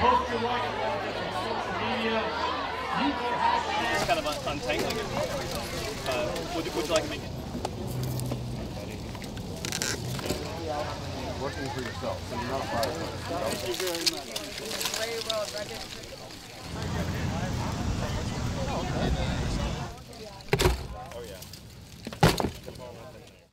It's kind of untangling it. Uh, would, you- would you like it? Working for yourself, so you're not a firefighter. Railroad register.